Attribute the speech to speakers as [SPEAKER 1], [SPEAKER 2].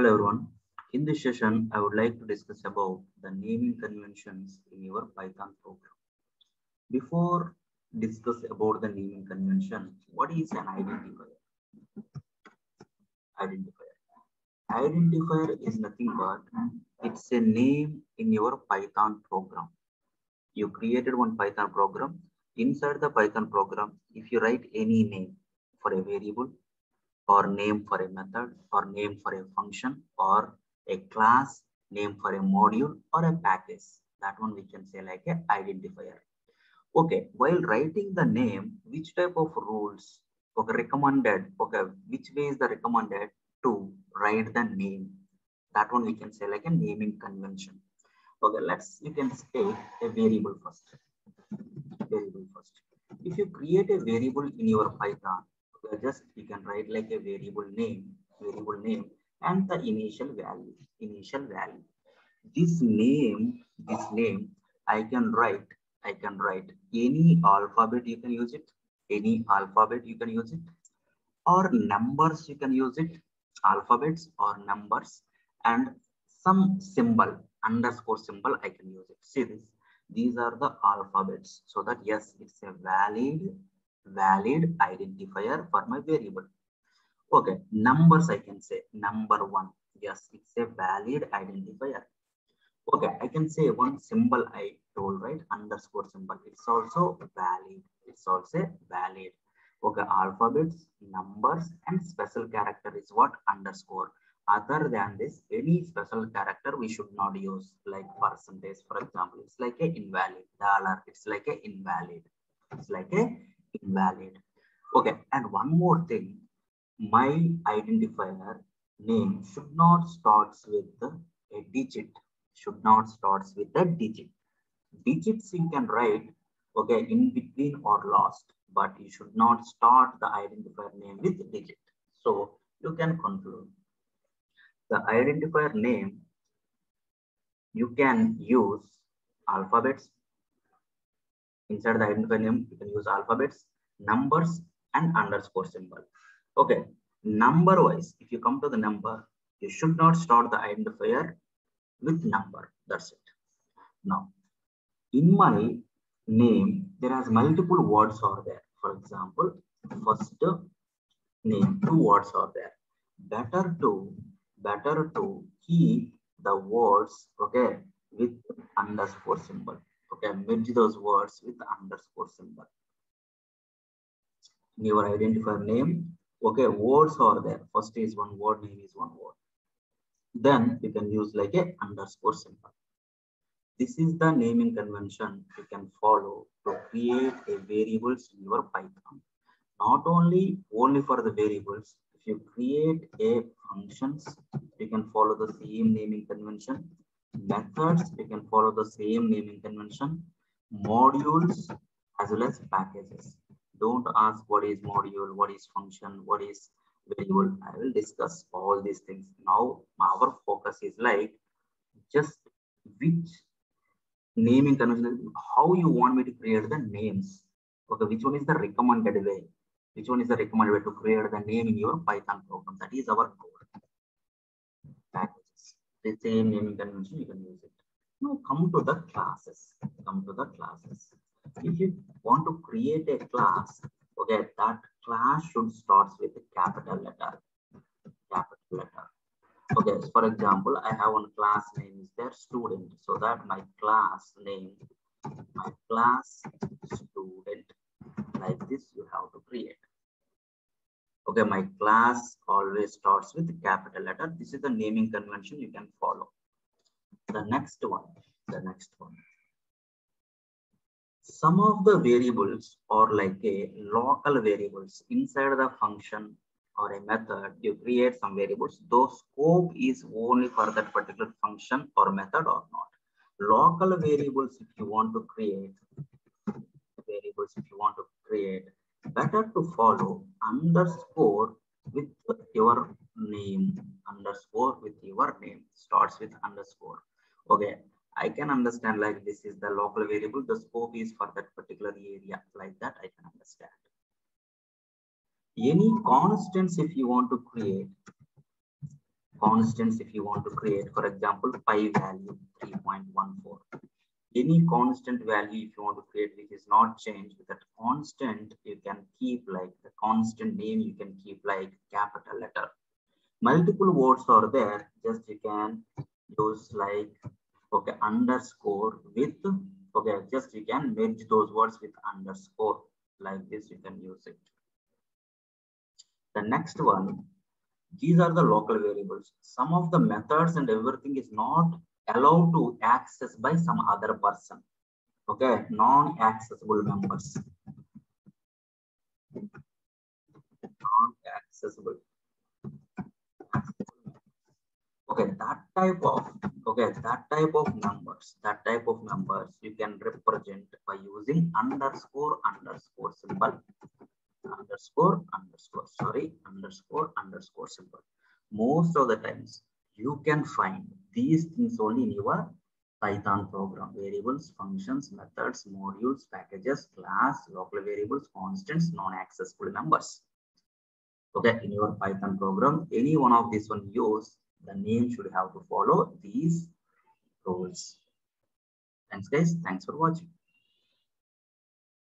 [SPEAKER 1] Hello everyone. In this session, I would like to discuss about the naming conventions in your Python program. Before discuss about the naming convention, what is an identifier? Identifier. Identifier is nothing but it's a name in your Python program. You created one Python program. Inside the Python program, if you write any name for a variable, or name for a method or name for a function or a class name for a module or a package. That one we can say like a identifier. Okay while writing the name which type of rules okay recommended okay which way is the recommended to write the name? That one we can say like a naming convention. Okay let's you can state a variable first. Variable first. If you create a variable in your python just you can write like a variable name variable name and the initial value initial value. This name this name i can write i can write any alphabet you can use it any alphabet you can use it or numbers you can use it alphabets or numbers and some symbol underscore symbol i can use it. See this these are the alphabets. So that yes it's a valid valid identifier for my variable. Okay, numbers I can say number one. Yes, it's a valid identifier. Okay, I can say one symbol I told, right? Underscore symbol. It's also valid. It's also valid. Okay, alphabets, numbers, and special character is what? Underscore. Other than this, any special character we should not use, like percentage, for example. It's like a invalid. Dollar, it's like a invalid. It's like a invalid. Okay, and one more thing, my identifier name should not starts with a digit, should not starts with a digit. Digits you can write, okay, in between or last, but you should not start the identifier name with digit. So you can conclude. The identifier name, you can use alphabets, inside the identifier name, you can use alphabets, numbers, and underscore symbol. Okay, number wise, if you come to the number, you should not start the identifier with number. That's it. Now, in my name, there has multiple words are there. For example, first name, two words are there. Better to, better to keep the words, okay, with underscore symbol merge those words with underscore symbol. Your identifier name. Okay words are there. First is one word name is one word. Then you can use like a underscore symbol. This is the naming convention you can follow to create a variables in your python. Not only only for the variables if you create a functions you can follow the same naming convention methods we can follow the same naming convention modules as well as packages. Don't ask what is module what is function what is variable. I will discuss all these things. Now our focus is like just which naming convention how you want me to create the names. Okay which one is the recommended way? Which one is the recommended way to create the name in your python program? That is our goal the same naming convention, you can use it. Now come to the classes. Come to the classes. If you want to create a class, okay, that class should start with a capital letter. Capital letter. Okay, so for example, I have one class name is there student. So that my class name, my class student, like this you have to create. Okay, my class always starts with capital letter. This is the naming convention you can follow. The next one, the next one. Some of the variables are like a local variables inside the function or a method. You create some variables. Though scope is only for that particular function or method or not. Local variables, if you want to create variables, if you want to create better to follow underscore with your name. Underscore with your name. Starts with underscore. Okay i can understand like this is the local variable. The scope is for that particular area. Like that i can understand. Any constants if you want to create. Constants if you want to create, for example, pi value 3.14. Any constant value if you want to create which is not changed, with that constant you can keep like the constant name you can keep like capital letter. Multiple words are there, just you can use like okay underscore with okay just you can merge those words with underscore like this you can use it the next one these are the local variables. Some of the methods and everything is not allowed to access by some other person. Okay, non-accessible members. Non-accessible. Okay, that type of okay, that type of numbers, that type of numbers you can represent by using underscore underscore symbol underscore underscore sorry underscore underscore symbol most of the times you can find these things only in your python program. Variables functions methods modules packages class local variables constants non-accessible numbers. Okay in your python program any one of these one use the name should have to follow these rules. Thanks guys. Thanks for watching